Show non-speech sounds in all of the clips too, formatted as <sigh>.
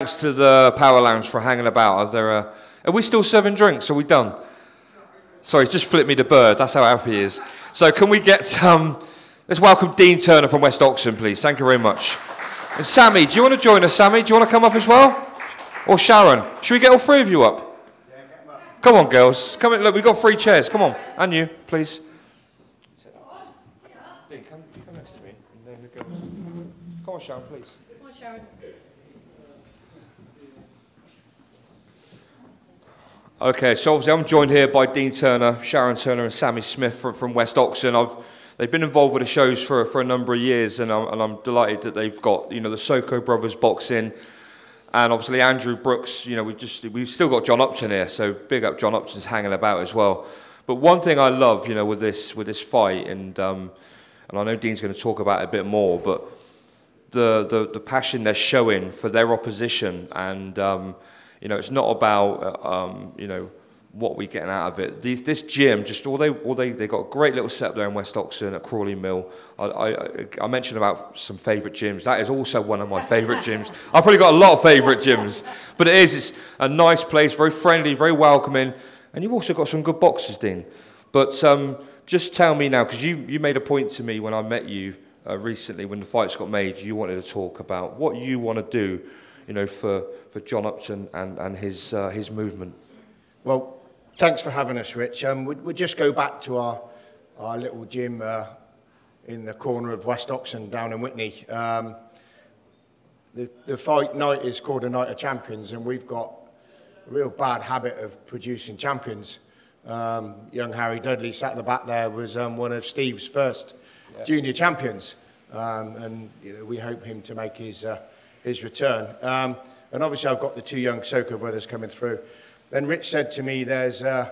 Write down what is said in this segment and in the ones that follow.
Thanks to the Power Lounge for hanging about. Are, there, uh, are we still serving drinks? Are we done? Sorry, just flipped me the bird. That's how happy he is. So can we get, um, let's welcome Dean Turner from West Oxon, please. Thank you very much. And Sammy, do you want to join us, Sammy? Do you want to come up as well? Or Sharon? Should we get all three of you up? Come on, girls. Come in. Look, we've got three chairs. Come on. And you, please. Dean, come, come next to me. Come on, Sharon, please. Come on, Sharon. Okay, so obviously I'm joined here by Dean Turner, Sharon Turner, and Sammy Smith from, from West Oxon. I've, they've been involved with the shows for, for a number of years, and I'm, and I'm delighted that they've got you know the Soko brothers boxing, and obviously Andrew Brooks. You know we just we've still got John Upton here, so big up John Upton's hanging about as well. But one thing I love, you know, with this with this fight, and um, and I know Dean's going to talk about it a bit more, but the the, the passion they're showing for their opposition and. Um, you know, it's not about, uh, um, you know, what we're getting out of it. These, this gym, just all they, all they, they got a great little setup there in West Oxon at Crawley Mill. I, I, I mentioned about some favourite gyms. That is also one of my favourite gyms. <laughs> I've probably got a lot of favourite gyms, but it is. It's a nice place, very friendly, very welcoming, and you've also got some good boxes, Dean. But um, just tell me now, because you, you made a point to me when I met you uh, recently, when the fights got made, you wanted to talk about what you want to do you know, for, for John Upton and, and his, uh, his movement. Well, thanks for having us, Rich. Um, we'll, we'll just go back to our, our little gym uh, in the corner of West Oxon down in Witney. Um, the, the fight night is called a Night of Champions, and we've got a real bad habit of producing champions. Um, young Harry Dudley sat at the back there was um, one of Steve's first yeah. junior champions, um, and you know, we hope him to make his uh, his return. Um, and obviously I've got the two young Soko brothers coming through. Then Rich said to me, there's uh,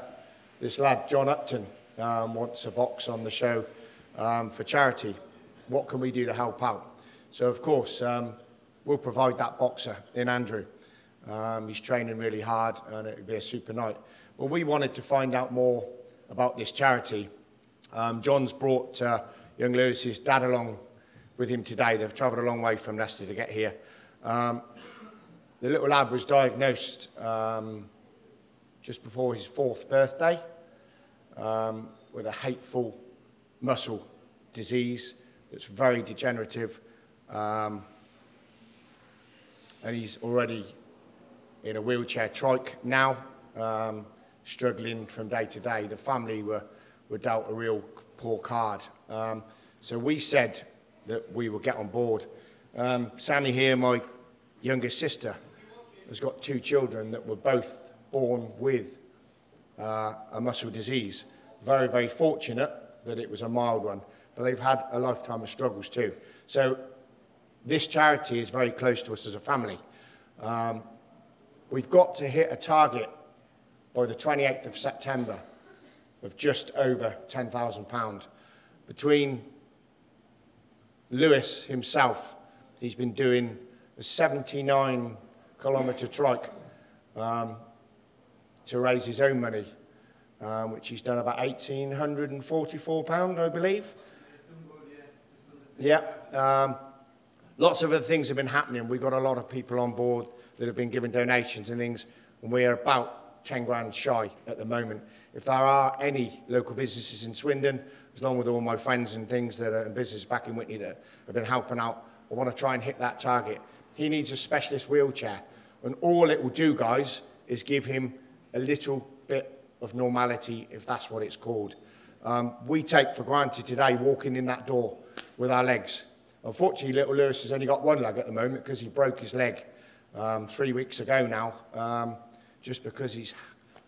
this lad, John Upton, um, wants a box on the show um, for charity. What can we do to help out? So of course, um, we'll provide that boxer in Andrew. Um, he's training really hard and it'll be a super night. Well, we wanted to find out more about this charity. Um, John's brought uh, young Lewis's dad along with him today. They've travelled a long way from Leicester to get here. Um, the little lad was diagnosed um, just before his fourth birthday um, with a hateful muscle disease that's very degenerative. Um, and he's already in a wheelchair trike now, um, struggling from day to day. The family were, were dealt a real poor card. Um, so we said that we would get on board. Um, Sammy here, my youngest sister has got two children that were both born with uh, a muscle disease. Very, very fortunate that it was a mild one, but they've had a lifetime of struggles too. So this charity is very close to us as a family. Um, we've got to hit a target by the 28th of September of just over £10,000. Between Lewis himself, he's been doing a 79 kilometre trike um, to raise his own money, um, which he's done about £1,844, I believe. Yeah. Um, lots of other things have been happening. We've got a lot of people on board that have been giving donations and things, and we are about 10 grand shy at the moment. If there are any local businesses in Swindon, as long with all my friends and things that are in business back in Witney that have been helping out, I want to try and hit that target. He needs a specialist wheelchair. And all it will do, guys, is give him a little bit of normality, if that's what it's called. Um, we take for granted today walking in that door with our legs. Unfortunately, little Lewis has only got one leg at the moment because he broke his leg um, three weeks ago now, um, just because he's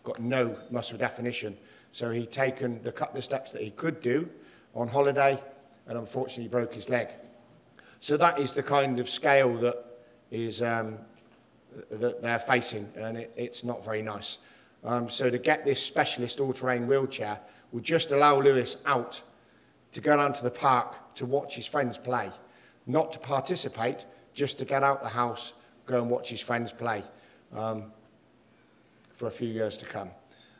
got no muscle definition. So he'd taken the couple of steps that he could do on holiday and unfortunately broke his leg. So that is the kind of scale that is um, that they're facing, and it, it's not very nice. Um, so to get this specialist all-terrain wheelchair will just allow Lewis out to go down to the park to watch his friends play, not to participate, just to get out the house, go and watch his friends play um, for a few years to come.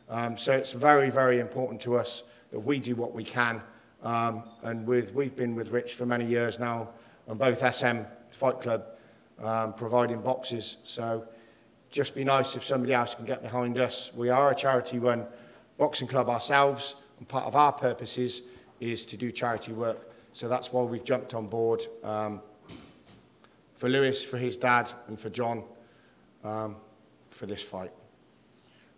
Um, so it's very, very important to us that we do what we can. Um, and with, we've been with Rich for many years now on both SM Fight Club um, providing boxes. So just be nice if somebody else can get behind us. We are a charity-run boxing club ourselves, and part of our purposes is to do charity work. So that's why we've jumped on board um, for Lewis, for his dad, and for John um, for this fight.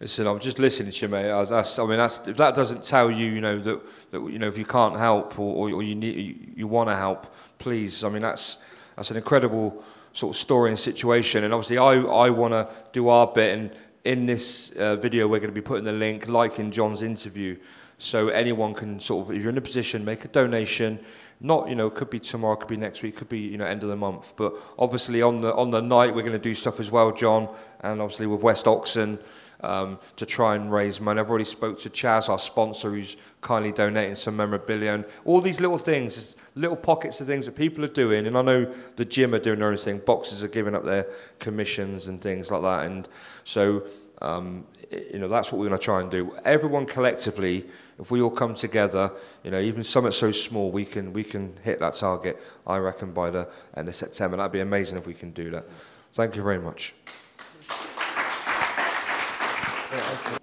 Listen, I'm just listening to you, mate. I, that's, I mean, that's, if that doesn't tell you, you know, that, that you know, if you can't help or, or, or you need, you, you want to help, please. I mean, that's that's an incredible sort of story and situation. And obviously, I I want to do our bit. And in this uh, video, we're going to be putting the link, like in John's interview, so anyone can sort of, if you're in a position, make a donation. Not, you know, could be tomorrow, could be next week, could be, you know, end of the month. But obviously, on the on the night, we're going to do stuff as well, John, and obviously with West Oxon um, to try and raise money. I've already spoke to Chaz, our sponsor, who's kindly donating some memorabilia. And all these little things, little pockets of things that people are doing. And I know the gym are doing everything. Boxers are giving up their commissions and things like that. And so, um, you know, that's what we're going to try and do. Everyone collectively, if we all come together, you know, even something so small, we can we can hit that target. I reckon by the end of September. That'd be amazing if we can do that. Thank you very much. Me as